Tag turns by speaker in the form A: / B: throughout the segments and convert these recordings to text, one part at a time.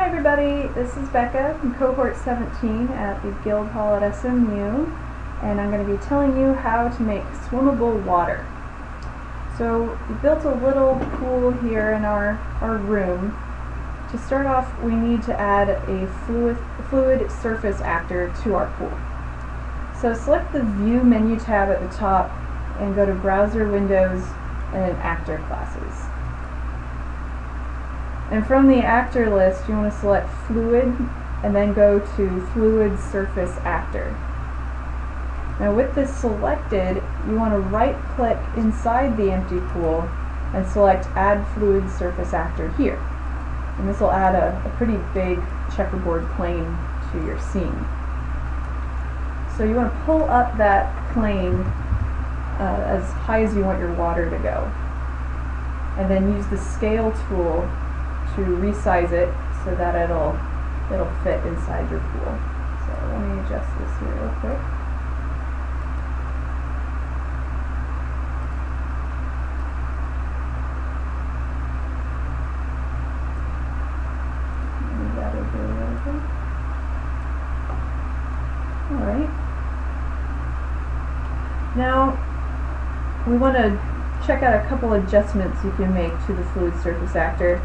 A: Hi everybody, this is Becca from cohort 17 at the Guildhall at SMU and I'm going to be telling you how to make swimmable water. So we built a little pool here in our, our room. To start off we need to add a fluid, fluid surface actor to our pool. So select the View menu tab at the top and go to Browser Windows and Actor Classes. And from the actor list, you want to select Fluid and then go to Fluid Surface Actor. Now with this selected, you want to right click inside the empty pool and select Add Fluid Surface Actor here. And this will add a, a pretty big checkerboard plane to your scene. So you want to pull up that plane uh, as high as you want your water to go. And then use the scale tool to resize it so that it'll it'll fit inside your pool. So let me adjust this here real quick. Move that a little bit. Alright. Now we want to check out a couple adjustments you can make to the fluid surface actor.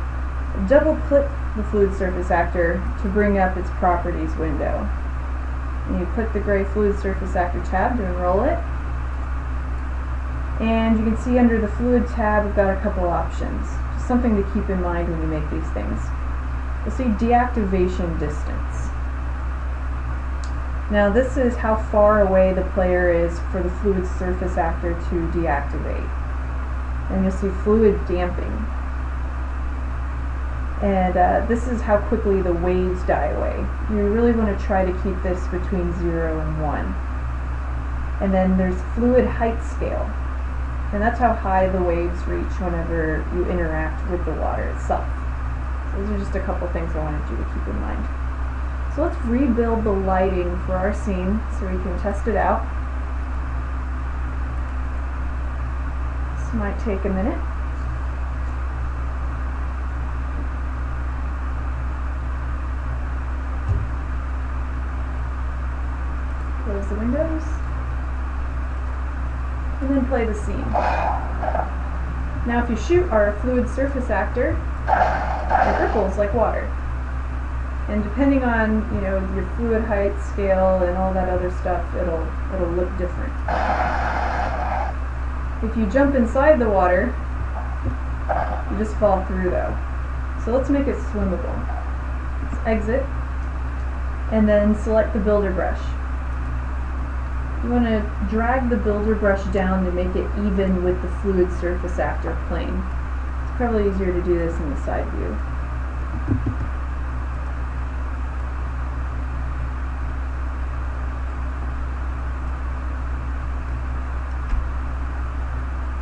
A: Double click the fluid surface actor to bring up its properties window. And you click the gray fluid surface actor tab to enroll it. And you can see under the fluid tab we've got a couple options. Just something to keep in mind when you make these things. You'll see deactivation distance. Now this is how far away the player is for the fluid surface actor to deactivate. And you'll see fluid damping. And uh, this is how quickly the waves die away. You really want to try to keep this between 0 and 1. And then there's fluid height scale. And that's how high the waves reach whenever you interact with the water itself. So those are just a couple things I wanted you to keep in mind. So let's rebuild the lighting for our scene so we can test it out. This might take a minute. The windows. And then play the scene. Now if you shoot our fluid surface actor, it ripples like water. And depending on, you know, your fluid height scale and all that other stuff, it'll it'll look different. If you jump inside the water, you just fall through though. So let's make it swimmable. Let's exit and then select the builder brush. You want to drag the builder brush down to make it even with the fluid surface actor plane. It's probably easier to do this in the side view.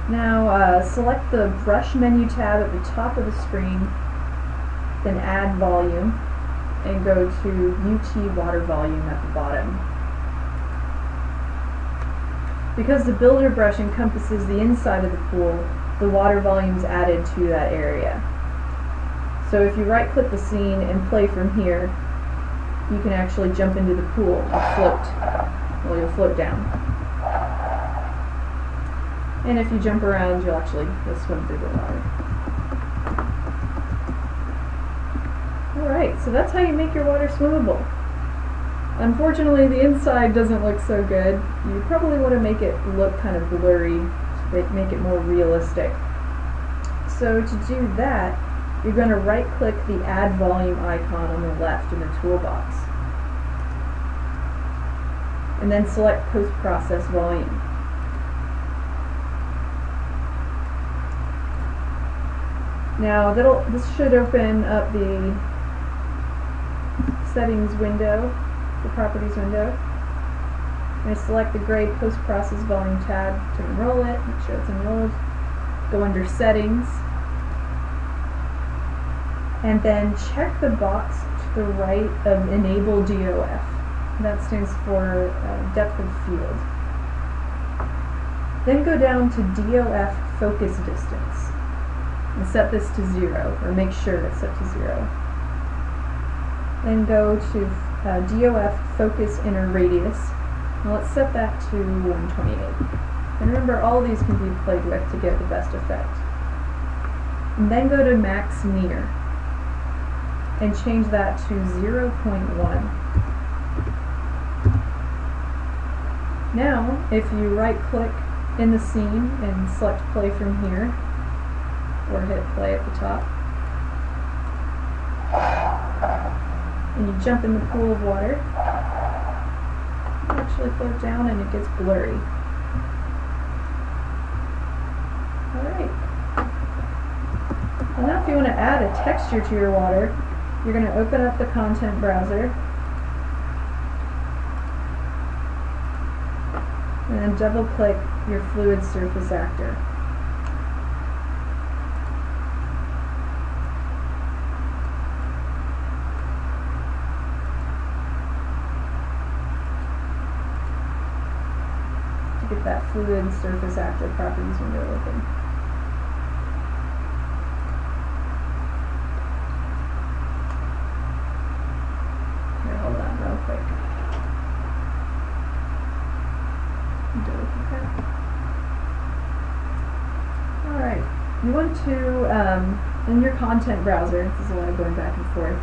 A: Now uh, select the brush menu tab at the top of the screen, then add volume, and go to UT water volume at the bottom. Because the builder brush encompasses the inside of the pool, the water volume is added to that area. So if you right click the scene and play from here, you can actually jump into the pool and float. Well, you'll float down. And if you jump around, you'll actually you'll swim through the water. Alright, so that's how you make your water swimmable. Unfortunately, the inside doesn't look so good. You probably want to make it look kind of blurry, make it more realistic. So to do that, you're going to right click the add volume icon on the left in the toolbox. And then select post process volume. Now that'll this should open up the settings window, the properties window. To select the gray post process volume tab to enroll it, make sure it's enrolled. Go under settings. And then check the box to the right of enable DOF. That stands for uh, depth of field. Then go down to DOF focus distance and set this to zero, or make sure it's set to zero. Then go to uh, DOF Focus Inner Radius. Now let's set that to 128. And remember, all these can be played with to get the best effect. And then go to Max Near and change that to 0.1. Now, if you right click in the scene and select play from here, or hit play at the top, and you jump in the pool of water, you actually float down and it gets blurry. Alright. Well now if you want to add a texture to your water, you're going to open up the content browser and then double click your fluid surface actor. That fluid surface actor properties window open. Here, hold on real quick. Okay. Alright, you want to, um, in your content browser, this is a lot of going back and forth,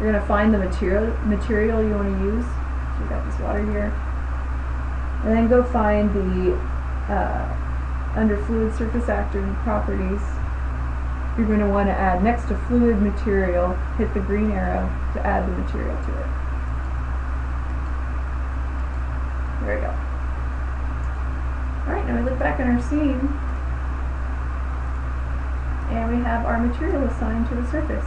A: you're going to find the material material you want to use. So you got this water here. And then go find the, uh, under fluid surface actor properties, you're going to want to add next to fluid material, hit the green arrow to add the material to it. There we go. Alright, now we look back in our scene, and we have our material assigned to the surface.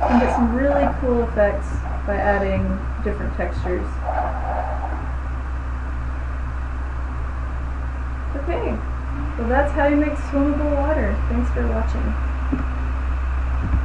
A: You can get some really cool effects by adding different textures. Okay, well that's how you make swimmable water. Thanks for watching.